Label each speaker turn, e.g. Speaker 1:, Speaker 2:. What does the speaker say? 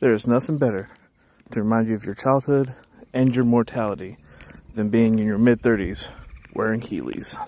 Speaker 1: There is nothing better to remind you of your childhood and your mortality than being in your mid 30s wearing Heelys.